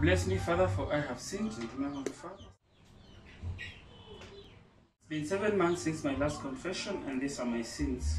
Bless me, Father, for I have sinned in the name of the Father. It's been seven months since my last confession, and these are my sins.